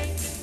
Yes.